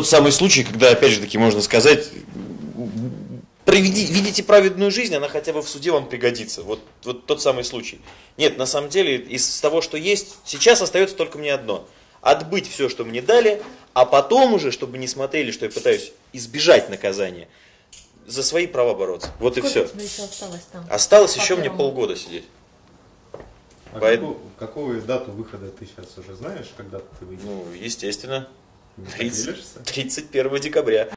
тот самый случай, когда, опять же таки, можно сказать, проведи, видите праведную жизнь, она хотя бы в суде вам пригодится. Вот, вот тот самый случай. Нет, на самом деле, из того, что есть, сейчас остается только мне одно. Отбыть все, что мне дали, а потом уже, чтобы не смотрели, что я пытаюсь избежать наказания, за свои права бороться. Вот Сколько и все. тебе еще осталось там? Осталось По еще мне полгода сидеть. А Поэтому- какую, какую дату выхода ты сейчас уже знаешь, когда ты выйдешь? Ну, естественно, 30, поделишься? 31 декабря.